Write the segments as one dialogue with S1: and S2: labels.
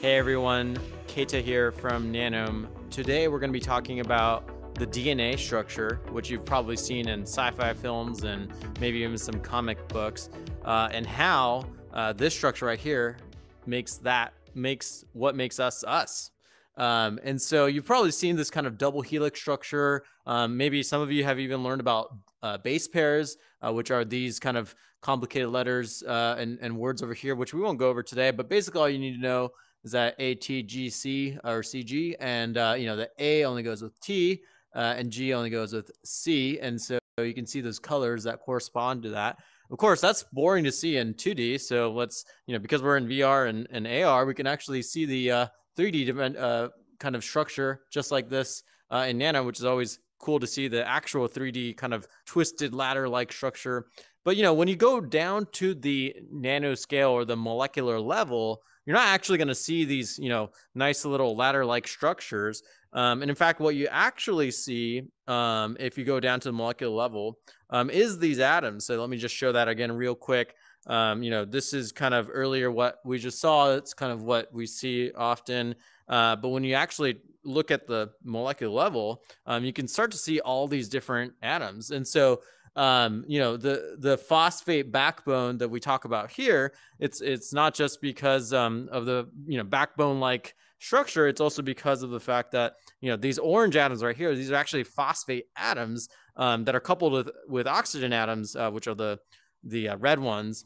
S1: Hey everyone, Keita here from Nanome. Today we're going to be talking about the DNA structure, which you've probably seen in sci-fi films and maybe even some comic books, uh, and how uh, this structure right here makes that makes what makes us us. Um, and so you've probably seen this kind of double helix structure. Um, maybe some of you have even learned about uh, base pairs, uh, which are these kind of complicated letters uh, and, and words over here, which we won't go over today. But basically, all you need to know is that ATGC or CG, and uh, you know the A only goes with T, uh, and G only goes with C, and so you can see those colors that correspond to that. Of course, that's boring to see in 2D. So let's you know because we're in VR and, and AR, we can actually see the 3D uh, uh, kind of structure just like this uh, in Nanome, which is always cool to see the actual 3D kind of twisted ladder like structure. But you know, when you go down to the nanoscale or the molecular level, you're not actually going to see these, you know, nice little ladder-like structures. Um, and in fact, what you actually see um, if you go down to the molecular level um, is these atoms. So let me just show that again real quick. Um, you know, this is kind of earlier what we just saw. It's kind of what we see often. Uh, but when you actually look at the molecular level, um, you can start to see all these different atoms. And so um, you know the the phosphate backbone that we talk about here it's it's not just because um, of the you know backbone like structure it's also because of the fact that you know these orange atoms right here these are actually phosphate atoms um, that are coupled with with oxygen atoms uh, which are the the uh, red ones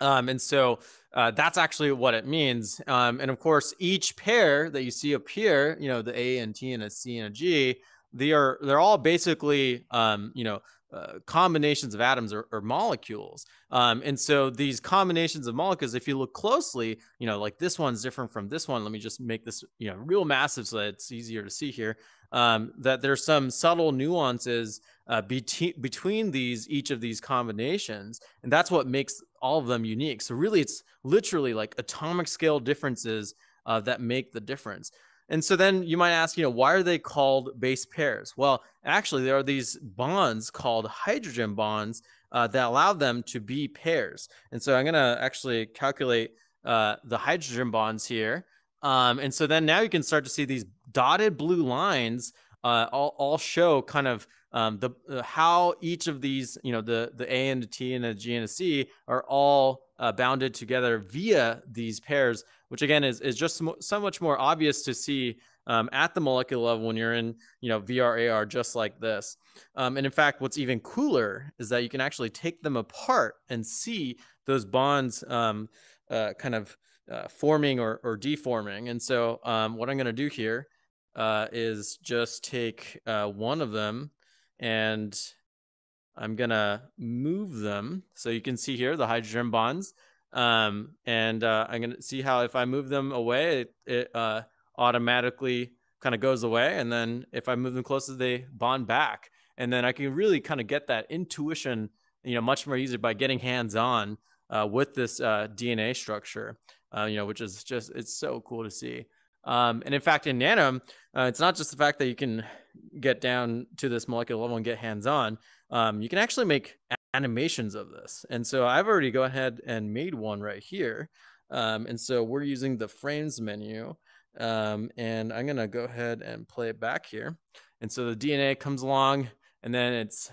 S1: um, and so uh, that's actually what it means um, and of course each pair that you see up here you know the a and t and a c and a g they are they're all basically um, you know uh, combinations of atoms or, or molecules. Um, and so these combinations of molecules, if you look closely, you know, like this one's different from this one. Let me just make this, you know, real massive so that it's easier to see here. Um, that there's some subtle nuances uh, be- between these each of these combinations, and that's what makes all of them unique. So really, it's literally like atomic scale differences uh, that make the difference. And so then you might ask, you know, why are they called base pairs? Well, actually, there are these bonds called hydrogen bonds uh, that allow them to be pairs. And so I'm going to actually calculate uh, the hydrogen bonds here. Um, and so then now you can start to see these dotted blue lines uh, all, all show kind of um, the uh, how each of these, you know, the the A and the T and the G and the C are all uh, bounded together via these pairs, which again is is just so much more obvious to see um, at the molecular level when you're in, you know, VRAR just like this. Um, and in fact, what's even cooler is that you can actually take them apart and see those bonds um, uh, kind of uh, forming or, or deforming. And so um, what I'm going to do here uh, is just take uh, one of them and I'm gonna move them. So you can see here the hydrogen bonds. Um, and uh, I'm gonna see how if I move them away, it, it uh, automatically kind of goes away. And then if I move them closer, they bond back. And then I can really kind of get that intuition, you know, much more easy by getting hands on uh, with this uh, DNA structure, uh, you know, which is just, it's so cool to see. Um, and in fact, in Nanome, uh, it's not just the fact that you can get down to this molecular level and get hands on. Um, you can actually make animations of this. And so I've already go ahead and made one right here. Um, and so we're using the frames menu. Um, and I'm going to go ahead and play it back here. And so the DNA comes along and then it's,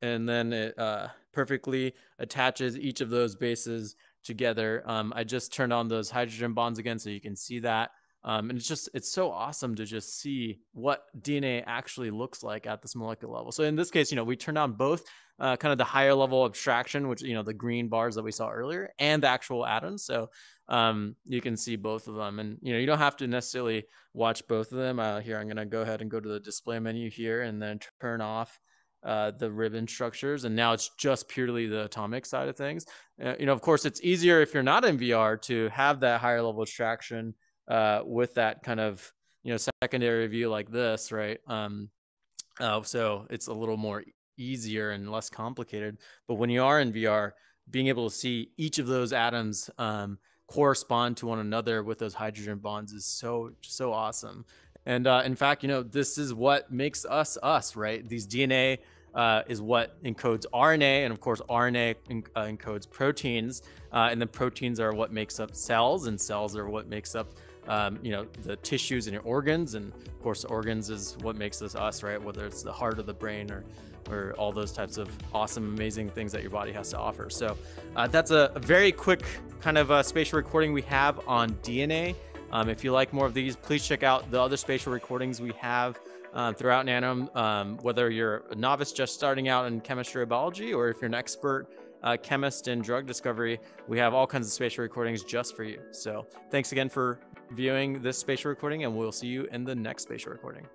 S1: and then it uh, perfectly attaches each of those bases together. Um, I just turned on those hydrogen bonds again so you can see that. Um, and it's just it's so awesome to just see what DNA actually looks like at this molecular level. So in this case, you know, we turned on both uh, kind of the higher level abstraction, which you know the green bars that we saw earlier, and the actual atoms. So um, you can see both of them, and you know you don't have to necessarily watch both of them. Uh, here, I'm going to go ahead and go to the display menu here, and then turn off uh, the ribbon structures, and now it's just purely the atomic side of things. Uh, you know, of course, it's easier if you're not in VR to have that higher level abstraction uh, with that kind of you know secondary view like this, right? Um, uh, so it's a little more easier and less complicated. But when you are in VR, being able to see each of those atoms um, correspond to one another with those hydrogen bonds is so so awesome. And uh, in fact, you know, this is what makes us us, right? These DNA uh, is what encodes RNA, and of course, RNA uh, encodes proteins, uh, and the proteins are what makes up cells, and cells are what makes up um, you know, the tissues and your organs. And of course, organs is what makes us us, right? Whether it's the heart or the brain or or all those types of awesome, amazing things that your body has to offer. So uh, that's a, a, very quick kind of uh, spatial recording we have on DNA. Um, if you like more of these, please check out the other spatial recordings we have uh, throughout Nanome. Um, whether you're a novice just starting out in chemistry or biology, or if you're an expert uh, chemist in drug discovery, we have all kinds of spatial recordings just for you. So thanks again for viewing this spatial recording, and we'll see you in the next spatial recording.